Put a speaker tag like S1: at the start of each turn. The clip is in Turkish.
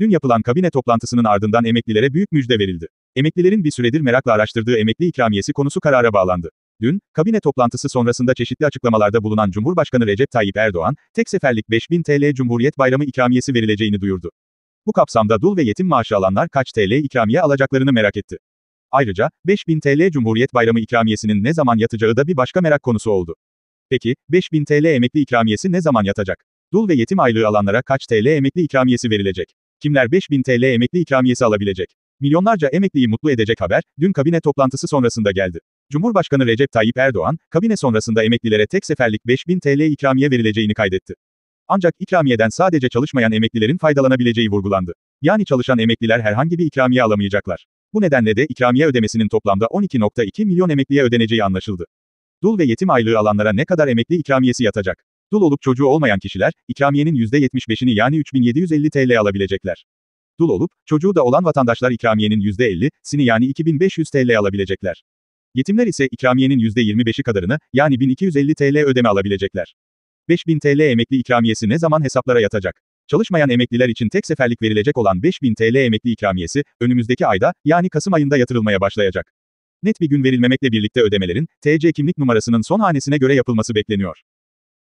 S1: Dün yapılan kabine toplantısının ardından emeklilere büyük müjde verildi. Emeklilerin bir süredir merakla araştırdığı emekli ikramiyesi konusu karara bağlandı. Dün, kabine toplantısı sonrasında çeşitli açıklamalarda bulunan Cumhurbaşkanı Recep Tayyip Erdoğan, tek seferlik 5000 TL Cumhuriyet Bayramı ikramiyesi verileceğini duyurdu. Bu kapsamda dul ve yetim maaşı alanlar kaç TL ikramiye alacaklarını merak etti. Ayrıca, 5000 TL Cumhuriyet Bayramı ikramiyesinin ne zaman yatacağı da bir başka merak konusu oldu. Peki, 5000 TL emekli ikramiyesi ne zaman yatacak? Dul ve yetim aylığı alanlara kaç TL emekli ikramiyesi verilecek? Kimler 5000 TL emekli ikramiyesi alabilecek? Milyonlarca emekliyi mutlu edecek haber, dün kabine toplantısı sonrasında geldi. Cumhurbaşkanı Recep Tayyip Erdoğan, kabine sonrasında emeklilere tek seferlik 5000 TL ikramiye verileceğini kaydetti. Ancak ikramiyeden sadece çalışmayan emeklilerin faydalanabileceği vurgulandı. Yani çalışan emekliler herhangi bir ikramiye alamayacaklar. Bu nedenle de ikramiye ödemesinin toplamda 12.2 milyon emekliye ödeneceği anlaşıldı. Dul ve yetim aylığı alanlara ne kadar emekli ikramiyesi yatacak? Dul olup çocuğu olmayan kişiler, ikramiyenin %75'ini yani 3750 TL alabilecekler. Dul olup, çocuğu da olan vatandaşlar ikramiyenin %50'sini yani 2500 TL alabilecekler. Yetimler ise ikramiyenin %25'i kadarını, yani 1250 TL ödeme alabilecekler. 5000 TL emekli ikramiyesi ne zaman hesaplara yatacak? Çalışmayan emekliler için tek seferlik verilecek olan 5000 TL emekli ikramiyesi, önümüzdeki ayda, yani Kasım ayında yatırılmaya başlayacak. Net bir gün verilmemekle birlikte ödemelerin, TC kimlik numarasının son hanesine göre yapılması bekleniyor.